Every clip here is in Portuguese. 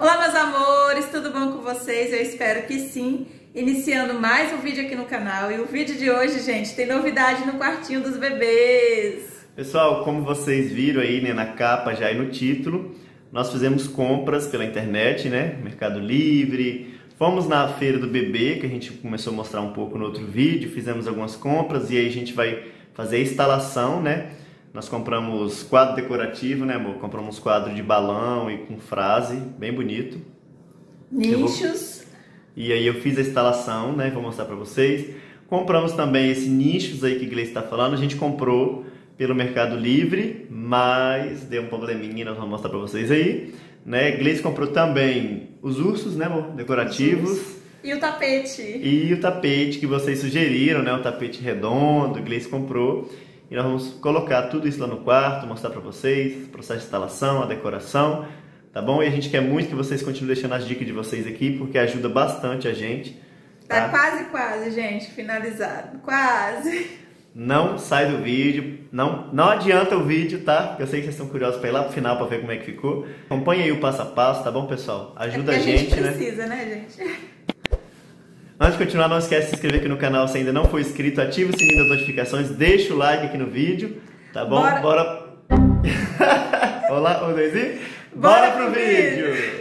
Olá meus amores, tudo bom com vocês? Eu espero que sim. Iniciando mais um vídeo aqui no canal e o vídeo de hoje, gente, tem novidade no quartinho dos bebês. Pessoal, como vocês viram aí né, na capa já e no título, nós fizemos compras pela internet, né? Mercado Livre. Fomos na feira do bebê, que a gente começou a mostrar um pouco no outro vídeo, fizemos algumas compras e aí a gente vai fazer a instalação, né? Nós compramos quadro decorativo, né, amor? Compramos quadro de balão e com frase, bem bonito. Nichos. Vou... E aí eu fiz a instalação, né? Vou mostrar para vocês. Compramos também esse nichos aí que Gleice está falando. A gente comprou pelo Mercado Livre, mas deu um probleminha, nós vamos mostrar para vocês aí. Né? Gleice comprou também os ursos, né, amor? Decorativos. E o tapete. E o tapete que vocês sugeriram, né? O tapete redondo, Gleice comprou. E nós vamos colocar tudo isso lá no quarto, mostrar para vocês, o processo de instalação, a decoração, tá bom? E a gente quer muito que vocês continuem deixando as dicas de vocês aqui, porque ajuda bastante a gente. Tá, tá quase, quase, gente, finalizado. Quase. Não sai do vídeo, não, não adianta o vídeo, tá? Eu sei que vocês estão curiosos para ir lá pro final para ver como é que ficou. Acompanhe aí o passo a passo, tá bom, pessoal? Ajuda é a gente, a gente precisa, né? né, gente? Antes de continuar, não esquece de se inscrever aqui no canal se ainda não for inscrito, ativa o sininho das notificações, deixa o like aqui no vídeo, tá bom? Bora! Bora... Olá, um, dois e... Bora, Bora pro vídeo! vídeo.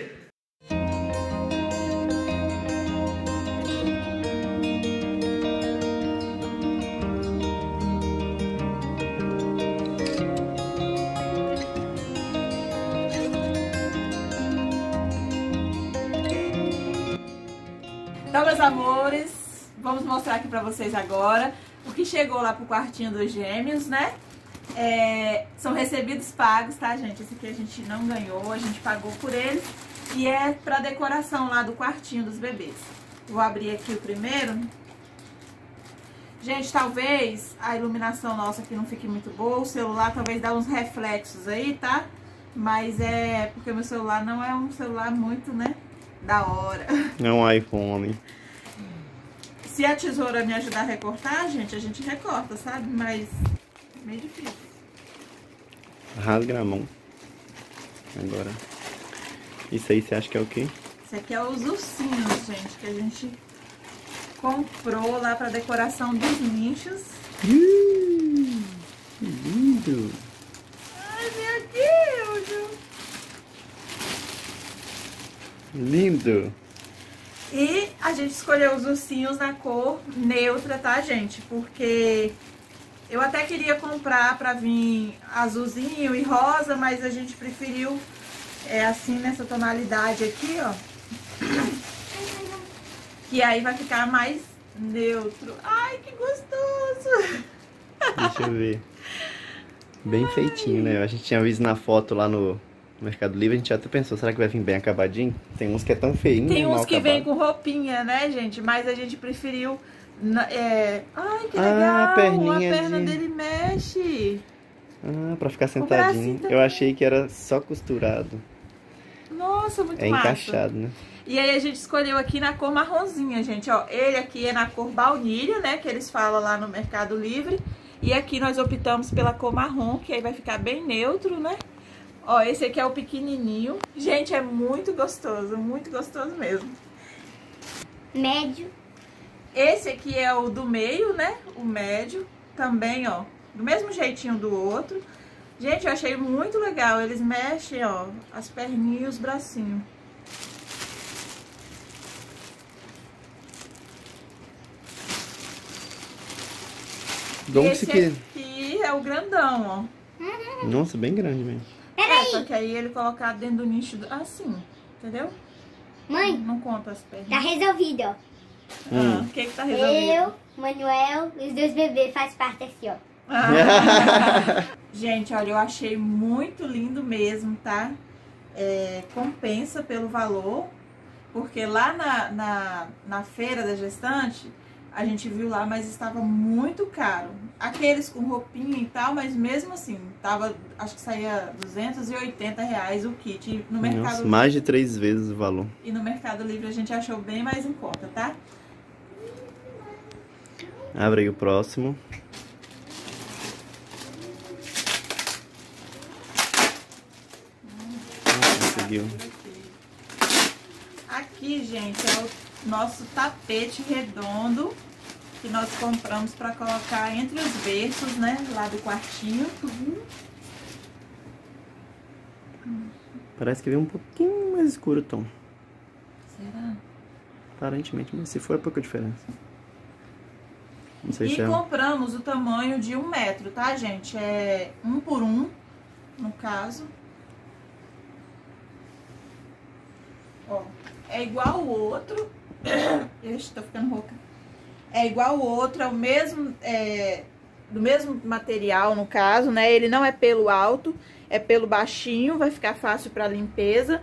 Então, meus amores, vamos mostrar aqui pra vocês agora o que chegou lá pro quartinho dos gêmeos, né? É, são recebidos pagos, tá, gente? Esse aqui a gente não ganhou, a gente pagou por eles. E é pra decoração lá do quartinho dos bebês. Vou abrir aqui o primeiro. Gente, talvez a iluminação nossa aqui não fique muito boa. O celular talvez dá uns reflexos aí, tá? Mas é porque meu celular não é um celular muito, né? Da hora. É um iPhone. Se a tesoura me ajudar a recortar, gente, a gente recorta, sabe? Mas é meio difícil. Rasga a mão. Agora. Isso aí você acha que é o quê? Isso aqui é os ursinhos, gente, que a gente comprou lá pra decoração dos nichos. Que lindo! Ai, meu Deus! Lindo! E a gente escolheu os ursinhos na cor neutra, tá, gente? Porque eu até queria comprar pra vir azulzinho e rosa, mas a gente preferiu é assim nessa tonalidade aqui, ó. Que aí vai ficar mais neutro. Ai, que gostoso! Deixa eu ver. Bem Ai. feitinho, né? A gente tinha visto na foto lá no, no Mercado Livre, a gente até pensou, será que vai vir bem acabadinho? Tem uns que é tão feinho, Tem uns que vem com roupinha, né, gente? Mas a gente preferiu... É... Ai, que legal! Ah, a, perninha a perna de... dele mexe. Ah, pra ficar sentadinho. Eu achei que era só costurado. Nossa, muito É massa. encaixado, né? E aí a gente escolheu aqui na cor marronzinha, gente, ó. Ele aqui é na cor baunilha, né, que eles falam lá no Mercado Livre. E aqui nós optamos pela cor marrom, que aí vai ficar bem neutro, né? Ó, esse aqui é o pequenininho. Gente, é muito gostoso, muito gostoso mesmo. Médio. Esse aqui é o do meio, né? O médio. Também, ó, do mesmo jeitinho do outro. Gente, eu achei muito legal. Eles mexem, ó, as perninhas e os bracinhos. Esse aqui é o grandão, ó. Nossa, bem grande mesmo. Peraí. É, só que aí ele colocado dentro do nicho, do... assim, entendeu? Mãe. Não, não conta as pernas. Tá resolvido, ó. Ah, o que que tá resolvido? Eu, Manuel e os dois bebês fazem parte aqui, ó. Ah. Gente, olha, eu achei muito lindo mesmo, tá? É, compensa pelo valor, porque lá na, na, na feira da gestante, a gente viu lá, mas estava muito caro. Aqueles com roupinha e tal, mas mesmo assim, tava, acho que saía 280 reais o kit no Mercado Nossa, Livre. mais de três vezes o valor. E no Mercado Livre a gente achou bem mais em conta, tá? Abre aí o próximo. Conseguiu. Aqui, gente, é o nosso tapete redondo que nós compramos para colocar entre os berços, né? Lá do quartinho. Parece que veio um pouquinho mais escuro o tom. Será? Aparentemente, mas se for é pouca diferença. Não sei E se é. compramos o tamanho de um metro, tá, gente? É um por um, no caso. Ó, é igual o outro. Tô ficando rouca. É igual o outro, é o mesmo, é, do mesmo material, no caso, né? Ele não é pelo alto, é pelo baixinho, vai ficar fácil pra limpeza.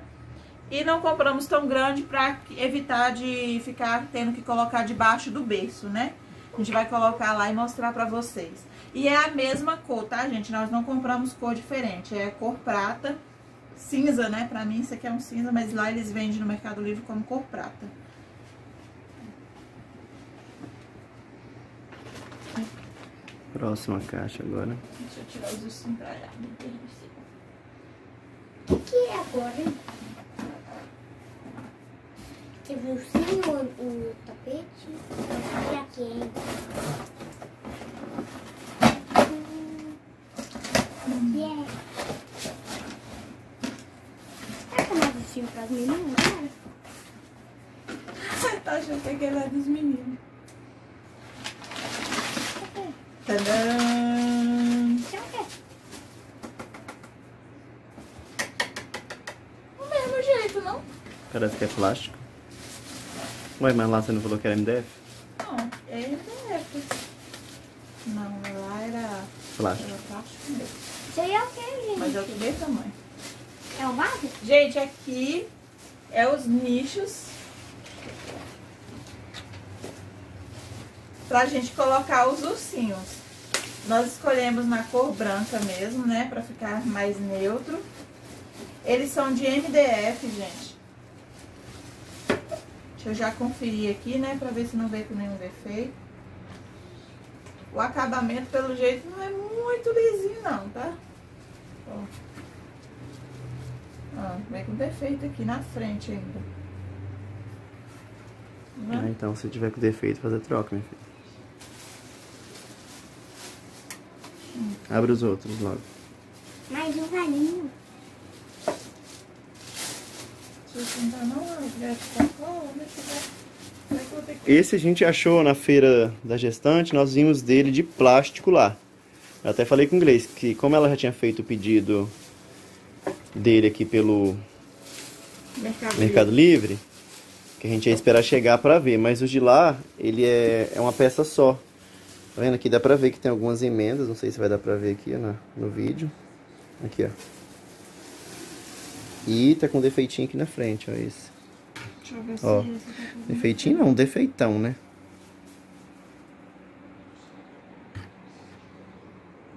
E não compramos tão grande pra evitar de ficar tendo que colocar debaixo do berço, né? A gente vai colocar lá e mostrar pra vocês. E é a mesma cor, tá, gente? Nós não compramos cor diferente. É cor prata, cinza, né? Pra mim isso aqui é um cinza, mas lá eles vendem no Mercado Livre como cor prata. Próxima caixa agora. Deixa eu tirar os ursinhos pra céu. O que é agora? Teve o sim, o, tapete. E aqui, hein? Que é? Será que é mais ursinho para as meninas? Cara? tá achando que é dos meninos. Tadã! Que? Do mesmo jeito, não? Parece que é plástico. Ué, mas lá você não falou que era MDF? Não, é MDF. Não, lá era, Plástico. era plástico mesmo. Isso aí é o que, gente? Mas é o desse tamanho. É o vaso? Gente, aqui é os nichos pra gente colocar os ursinhos. Nós escolhemos na cor branca mesmo, né? Pra ficar mais neutro. Eles são de MDF, gente. Deixa eu já conferir aqui, né? Pra ver se não veio com nenhum defeito. O acabamento, pelo jeito, não é muito lisinho, não, tá? Ó. Ó, vem com defeito aqui na frente ainda. Ah, então se tiver com defeito, fazer troca, meu filho. Abre os outros logo. Mais um galinho. Se você não tá não, ó, vai ficar fora, né? Você vai- vai que eu vou ter que- Esse a gente achou na feira da gestante, nós vimos dele de plástico lá. Eu até falei com o Gleice que como ela já tinha feito o pedido dele aqui pelo Mercado, Mercado Livre, que a gente ia esperar chegar pra ver, mas o de lá, ele é, é uma peça só. Tá vendo aqui? Dá pra ver que tem algumas emendas, não sei se vai dar pra ver aqui na- no vídeo. Aqui, ó. E tá com um defeitinho aqui na frente, ó, esse. Deixa eu ver Ó, se Defeitinho não, defeitão, né?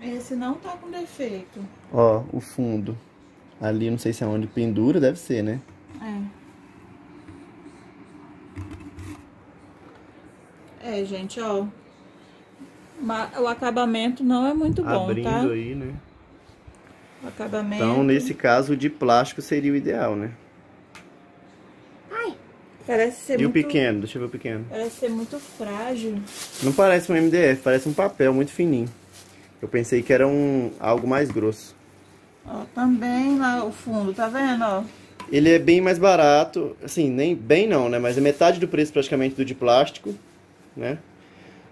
Esse não tá com defeito. Ó, o fundo. Ali, não sei se é onde pendura, deve ser, né? É. É, gente, ó. O acabamento não é muito bom, Abrindo tá? aí, né? O acabamento. Então, nesse caso, o de plástico seria o ideal, né? Ai, Parece ser E o muito... pequeno? Deixa eu ver o pequeno. Parece ser muito frágil. Não parece um MDF, parece um papel muito fininho. Eu pensei que era um algo mais grosso. Ó, também lá o fundo, tá vendo, ó? Ele é bem mais barato, assim, nem bem não, né? Mas é metade do preço praticamente do de plástico, né?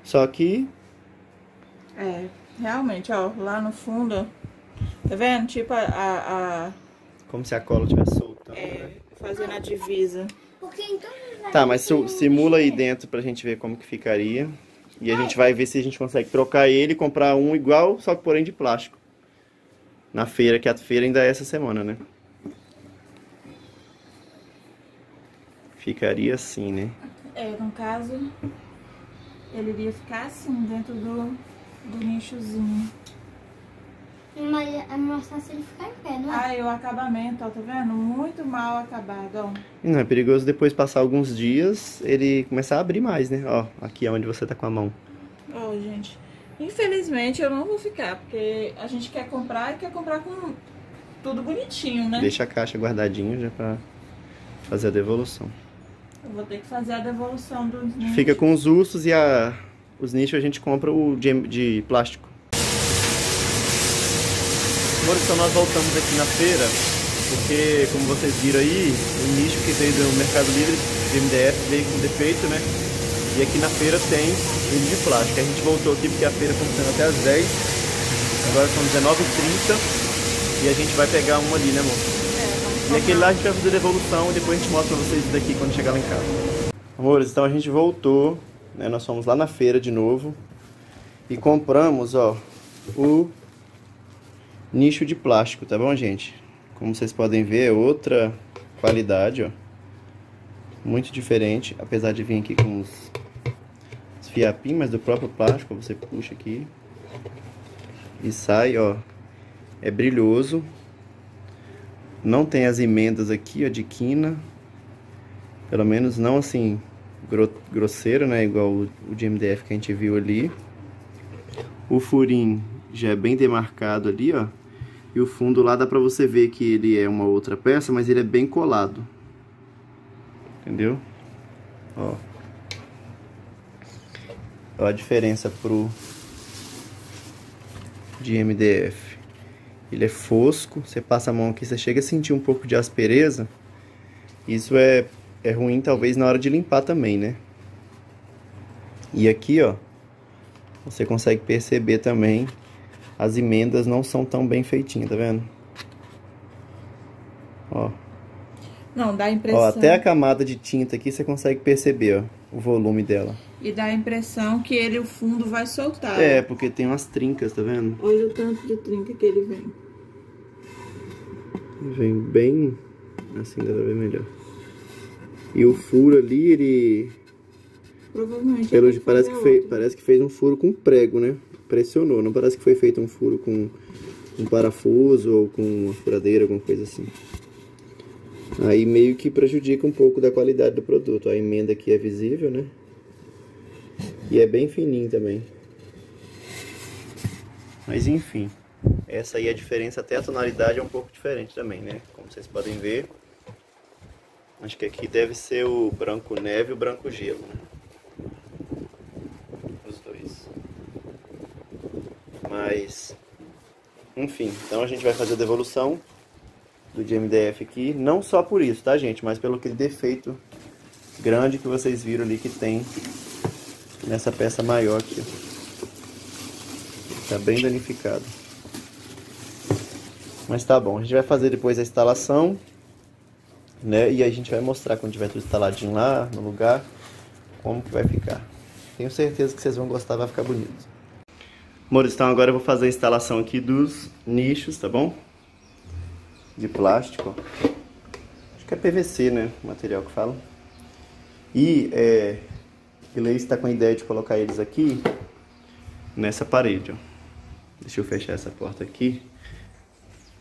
Só que É, realmente, ó, lá no fundo, ó. Tá vendo? Tipo a... a, a- como se a cola tivesse solta. né? é, fazendo a divisa. porque os Tá, mas simula aí dentro pra gente ver como que ficaria. E a gente vai ver se a gente consegue trocar ele e comprar um igual, só que porém de plástico. Na feira, que a feira ainda é essa semana, né? Ficaria assim, né? É, no caso, ele iria ficar assim, dentro do, do nichozinho. Mas é mostrar se ele ficar em pé, não é? Aí o acabamento, ó, tá vendo? Muito mal acabado, ó. E não é perigoso depois passar alguns dias ele começar a abrir mais, né? Ó, aqui é onde você tá com a mão. Ó, gente. Infelizmente eu não vou ficar, porque a gente quer comprar e quer comprar com tudo bonitinho, né? Deixa a caixa guardadinho já pra fazer a devolução. Eu vou ter que fazer a devolução dos nichos. Fica com os ursos e a, os nichos a gente compra o de, de plástico. Amor, então nós voltamos aqui na feira, porque como vocês viram aí, o nicho que veio do Mercado Livre, do MDF, veio com defeito, né? E aqui na feira tem ele de plástico. A gente voltou aqui porque a feira funciona até as 10. Agora são 19h30 e a gente vai pegar uma ali, né amor? É, E aquele lá a gente vai fazer devolução e depois a gente mostra pra vocês isso daqui quando chegar lá em casa. Amores, então a gente voltou, né? Nós fomos lá na feira de novo e compramos, ó, o nicho de plástico, tá bom, gente? Como vocês podem ver, é outra qualidade, ó. Muito diferente, apesar de vir aqui com os, os fiapinhos, mas do próprio plástico, você puxa aqui e sai, ó. É brilhoso, não tem as emendas aqui, ó, de quina. Pelo menos não assim, gro grosseiro, né? Igual o, o de MDF que a gente viu ali. O furinho já é bem demarcado ali, ó. E o fundo lá dá pra você ver que ele é uma outra peça, mas ele é bem colado. Entendeu? Ó. Ó a diferença pro de MDF. Ele é fosco, você passa a mão aqui, você chega a sentir um pouco de aspereza. Isso é, é ruim talvez na hora de limpar também, né? E aqui, ó, você consegue perceber também as emendas não são tão bem feitinhas, tá vendo? Ó, Não, dá a impressão. ó, até a camada de tinta aqui você consegue perceber, ó, o volume dela. E dá a impressão que ele, o fundo, vai soltar. É, porque tem umas trincas, tá vendo? Olha o tanto de trinca que ele vem. Vem bem assim, dá pra ver melhor. E o furo ali, ele Provavelmente. Pelo, parece, que fez, parece que fez um furo com prego, né? Pressionou. Não parece que foi feito um furo com um parafuso ou com uma furadeira, alguma coisa assim. Aí meio que prejudica um pouco da qualidade do produto. A emenda aqui é visível, né? E é bem fininho também. Mas enfim. Essa aí é a diferença. Até a tonalidade é um pouco diferente também, né? Como vocês podem ver. Acho que aqui deve ser o branco neve e o branco gelo, né? os dois. Mas, enfim, então a gente vai fazer a devolução do de MDF aqui, não só por isso, tá gente, mas pelo aquele defeito grande que vocês viram ali que tem nessa peça maior aqui. Tá bem danificado. Mas tá bom, a gente vai fazer depois a instalação, né? E a gente vai mostrar quando tiver tudo instaladinho lá no lugar, como que vai ficar. Tenho certeza que vocês vão gostar, vai ficar bonito. Amores, então agora eu vou fazer a instalação aqui dos nichos, tá bom? De plástico. Acho que é PVC, né? O material que fala. E é, Gleice está com a ideia de colocar eles aqui nessa parede, ó. Deixa eu fechar essa porta aqui.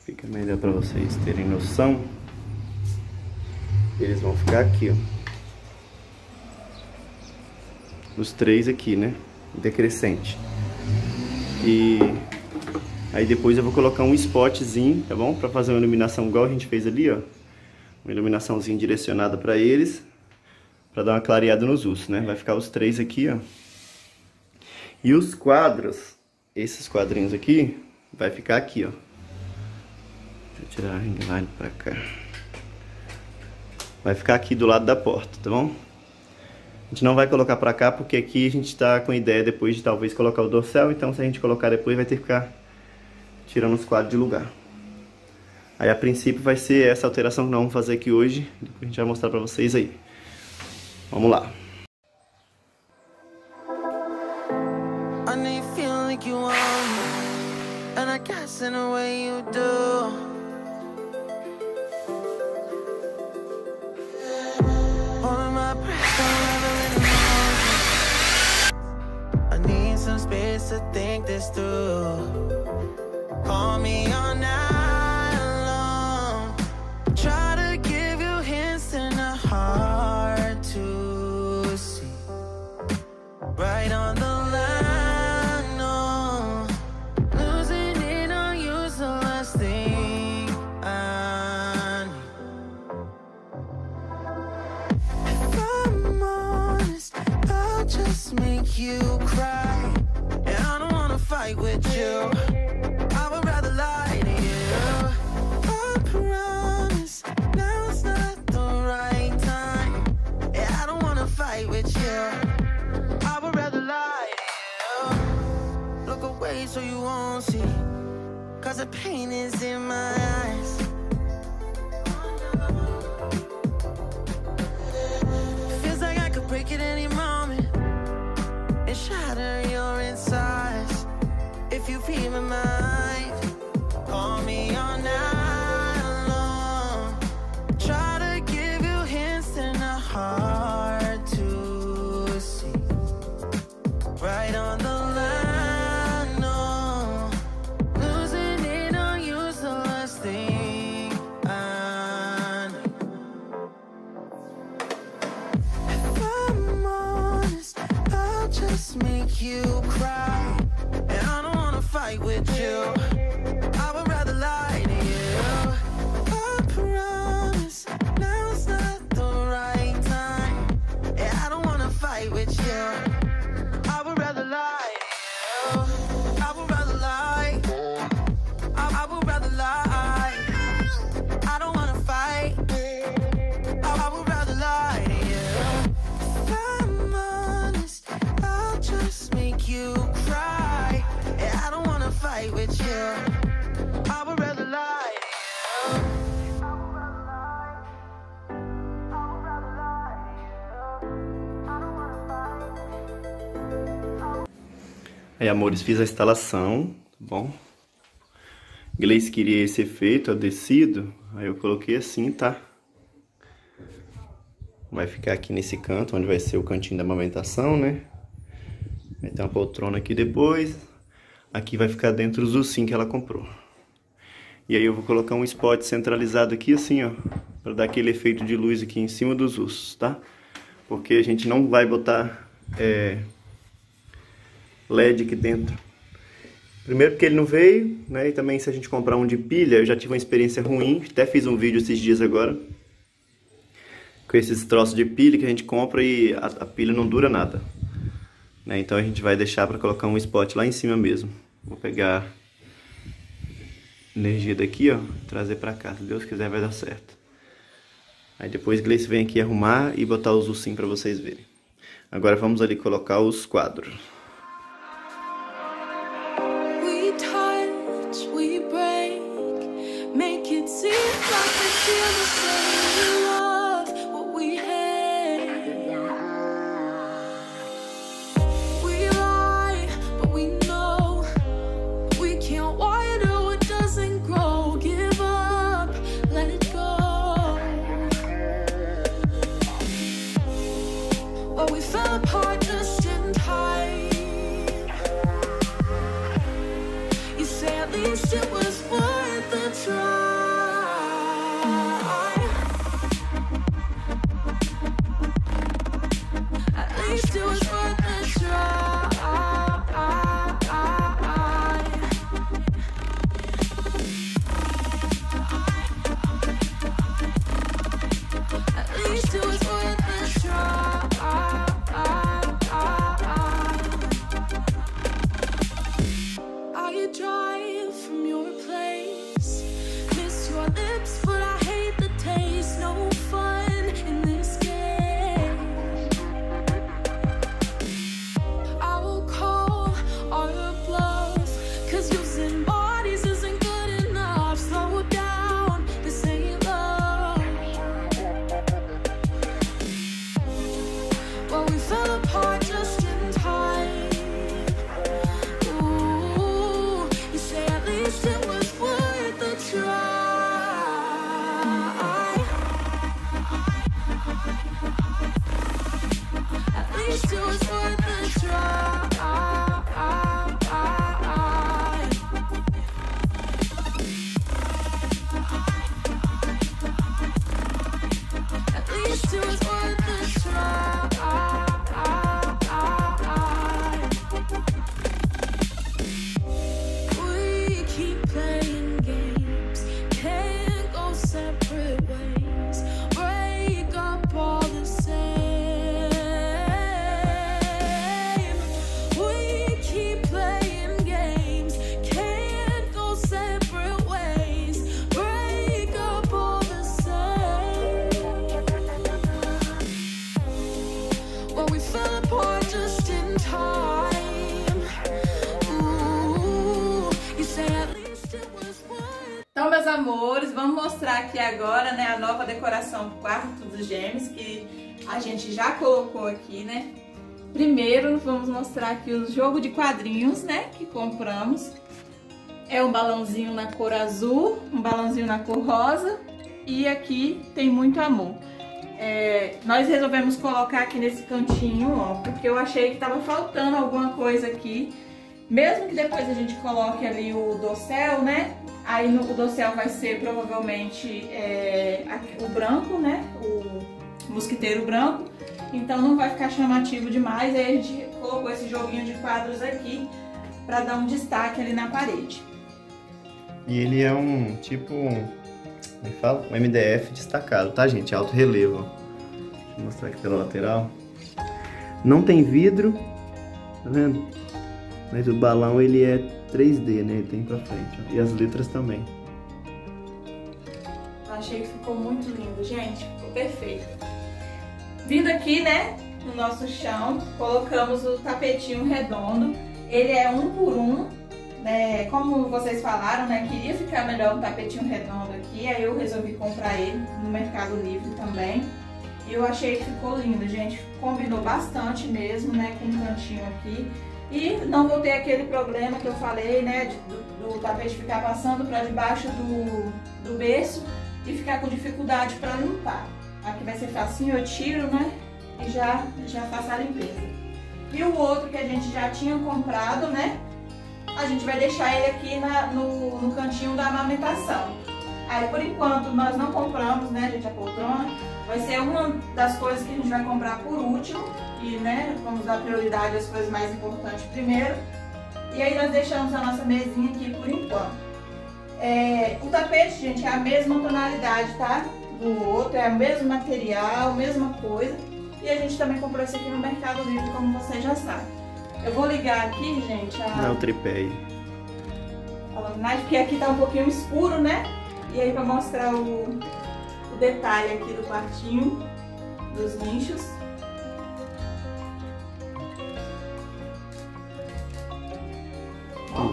Fica melhor para vocês terem noção. Eles vão ficar aqui, ó. Os três aqui, né? Decrescente. E aí depois eu vou colocar um spotzinho, tá bom? Pra fazer uma iluminação igual a gente fez ali, ó. Uma iluminaçãozinha direcionada pra eles. Pra dar uma clareada nos ursos, né? Vai ficar os três aqui, ó. E os quadros, esses quadrinhos aqui, vai ficar aqui, ó. Deixa eu tirar a ring pra cá. Vai ficar aqui do lado da porta, tá bom? A gente não vai colocar pra cá porque aqui a gente tá com ideia depois de talvez colocar o dorsal, então se a gente colocar depois vai ter que ficar tirando os quadros de lugar. Aí a princípio vai ser essa alteração que nós vamos fazer aqui hoje, depois a gente vai mostrar pra vocês aí. Vamos lá. I guess in a way you do. To think this through. Aí, amores, fiz a instalação, tá bom? Gleice queria esse efeito adecido, aí eu coloquei assim, tá? Vai ficar aqui nesse canto, onde vai ser o cantinho da amamentação, né? Vai ter uma poltrona aqui depois. Aqui vai ficar dentro o Zucim que ela comprou. E aí eu vou colocar um spot centralizado aqui assim, ó. Pra dar aquele efeito de luz aqui em cima dos ursos, tá? Porque a gente não vai botar é, LED aqui dentro. Primeiro porque ele não veio, né? E também se a gente comprar um de pilha, eu já tive uma experiência ruim. Até fiz um vídeo esses dias agora. Com esses troços de pilha que a gente compra e a, a pilha não dura nada. Né? Então a gente vai deixar para colocar um spot lá em cima mesmo. Vou pegar energia daqui, ó, trazer para cá. Se Deus quiser vai dar certo. Aí depois Gleice vem aqui arrumar e botar os ursinhos para vocês verem. Agora vamos ali colocar os quadros. Já colocou aqui, né? Primeiro, vamos mostrar aqui o jogo de quadrinhos, né, que compramos. É um balãozinho na cor azul, um balãozinho na cor rosa e aqui tem muito amor. É, nós resolvemos colocar aqui nesse cantinho, ó, porque eu achei que tava faltando alguma coisa aqui. Mesmo que depois a gente coloque ali o dossel, né? Aí no, o dossel vai ser provavelmente é, o branco, né? O mosquiteiro branco. Então não vai ficar chamativo demais. Aí a gente colocou esse joguinho de quadros aqui para dar um destaque ali na parede. E ele é um tipo. Como é que fala? Um MDF destacado, tá, gente? Alto relevo. ó. Deixa eu mostrar aqui pela lateral. Não tem vidro, tá vendo? Mas o balão ele é 3D, né? Ele tem pra frente. ó. E as letras também. Achei que ficou muito lindo, gente. Ficou perfeito. Vindo aqui, né, no nosso chão, colocamos o tapetinho redondo. Ele é um por um, né? Como vocês falaram, né, queria ficar melhor um tapetinho redondo aqui, aí eu resolvi comprar ele no Mercado Livre também. E eu achei que ficou lindo, gente. Combinou bastante mesmo, né, com o cantinho aqui. E não vou ter aquele problema que eu falei, né, de- do, do tapete ficar passando para debaixo do, do berço e ficar com dificuldade para limpar. Aqui vai ser facinho, eu tiro, né, e já, já faço a limpeza. E o outro que a gente já tinha comprado, né, a gente vai deixar ele aqui na- no, no cantinho da amamentação. Aí, por enquanto, nós não compramos, né, gente, a poltrona. Vai ser uma das coisas que a gente vai comprar por último. E, né, vamos dar prioridade às coisas mais importantes primeiro. E aí nós deixamos a nossa mesinha aqui por enquanto. É, o tapete, gente, é a mesma tonalidade, tá? Do outro, é o mesmo material, mesma coisa. E a gente também comprou esse aqui no Mercado Livre, como vocês já sabem. Eu vou ligar aqui, gente, a, Dá o tripé aí. a luminagem, porque aqui tá um pouquinho escuro, né? E aí pra mostrar o, o detalhe aqui do quartinho, dos nichos.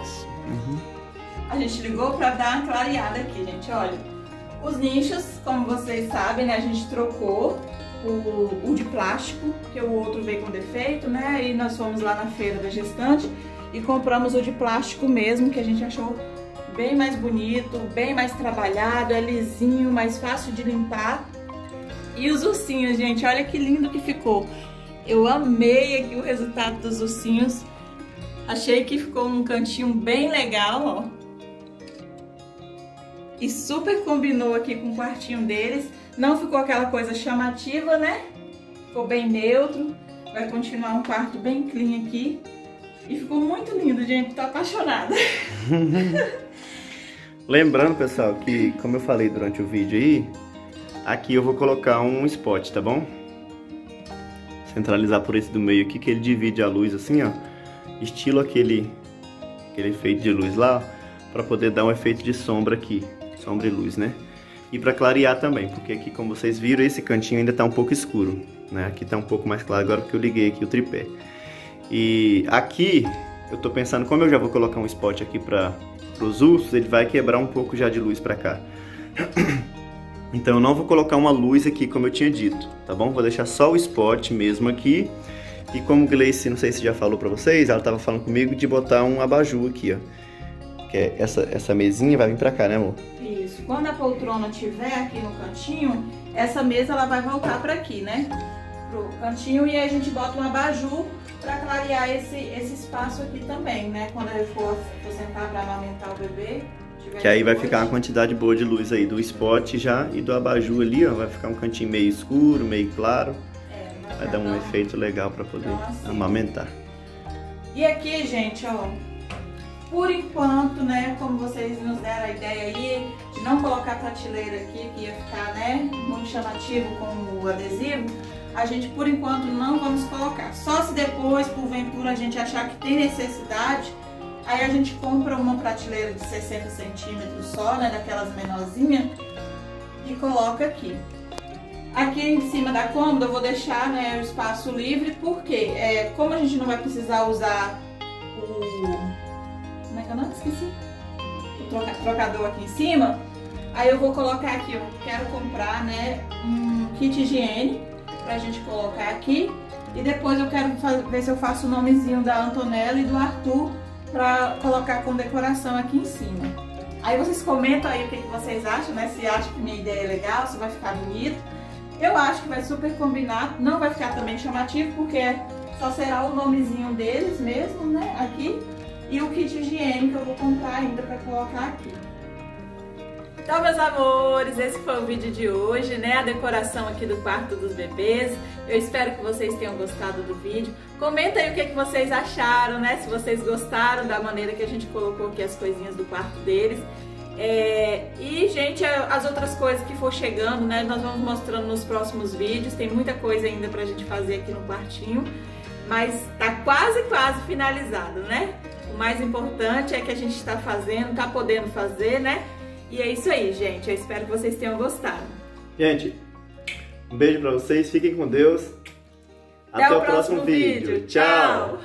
Isso. Uhum. A gente ligou pra dar uma clareada aqui, gente, olha. Os nichos, como vocês sabem, né, a gente trocou o, o de plástico, porque o outro veio com defeito, né? E nós fomos lá na feira da gestante e compramos o de plástico mesmo, que a gente achou bem mais bonito, bem mais trabalhado, é lisinho, mais fácil de limpar. E os ursinhos, gente, olha que lindo que ficou. Eu amei aqui o resultado dos ursinhos. Achei que ficou um cantinho bem legal, ó. E super combinou aqui com o quartinho deles. Não ficou aquela coisa chamativa, né? Ficou bem neutro. Vai continuar um quarto bem clean aqui. E ficou muito lindo, gente. Tô apaixonada. Lembrando, pessoal, que como eu falei durante o vídeo aí, aqui eu vou colocar um spot, tá bom? Centralizar por esse do meio aqui, que ele divide a luz assim, ó. Estilo aquele, aquele efeito de luz lá, para poder dar um efeito de sombra aqui. Sombra e luz, né? E para clarear também, porque aqui, como vocês viram, esse cantinho ainda tá um pouco escuro, né? Aqui tá um pouco mais claro agora que eu liguei aqui o tripé. E aqui, eu tô pensando, como eu já vou colocar um spot aqui para os ursos, ele vai quebrar um pouco já de luz para cá. Então eu não vou colocar uma luz aqui como eu tinha dito, tá bom? Vou deixar só o spot mesmo aqui. E como Gleice, não sei se já falou para vocês, ela tava falando comigo de botar um abajur aqui, ó. Que é essa, essa mesinha vai vir pra cá, né amor? Isso. Quando a poltrona tiver aqui no cantinho, essa mesa ela vai voltar para aqui, né? Pro cantinho e aí a gente bota um abajur para clarear esse, esse espaço aqui também, né? Quando ele for, for sentar para amamentar o bebê. Que aí vai ficar uma quantidade boa de luz aí do spot já e do abajur ali, ó. Vai ficar um cantinho meio escuro, meio claro. É, Vai dar um efeito legal para poder Então, assim. amamentar. E aqui, gente, ó, por enquanto, né, como vocês nos deram a ideia aí, de não colocar prateleira aqui, que ia ficar, né, muito chamativo com o adesivo, a gente, por enquanto, não vamos colocar. Só se depois, porventura, a gente achar que tem necessidade, aí a gente compra uma prateleira de 60 centímetros só, né, daquelas menorzinhas, e coloca aqui. Aqui em cima da cômoda eu vou deixar né, o espaço livre, porque é, como a gente não vai precisar usar o. Esqueci. O troca- trocador aqui em cima, Aí eu vou colocar aqui, eu quero comprar, né, um kit higiene pra gente colocar aqui. E depois eu quero ver se eu faço o nomezinho da Antonella e do Arthur pra colocar com decoração aqui em cima. Aí vocês comentam aí o que, que vocês acham, né? Se acham que minha ideia é legal, se vai ficar bonito. Eu acho que vai super combinar, não vai ficar também chamativo, porque só será o nomezinho deles mesmo, né? Aqui. E o kit higiene que eu vou comprar ainda pra colocar aqui. Então, meus amores, esse foi o vídeo de hoje, né? A decoração aqui do quarto dos bebês. Eu espero que vocês tenham gostado do vídeo. Comenta aí o que, que vocês acharam, né? Se vocês gostaram da maneira que a gente colocou aqui as coisinhas do quarto deles. É, e, gente, as outras coisas que for chegando, né? Nós vamos mostrando nos próximos vídeos. Tem muita coisa ainda pra gente fazer aqui no quartinho. Mas tá quase, quase finalizado, né? O mais importante é que a gente está fazendo, tá podendo fazer, né? E é isso aí, gente. Eu espero que vocês tenham gostado. Gente, um beijo pra vocês, fiquem com Deus. Até, o próximo, vídeo. Tchau.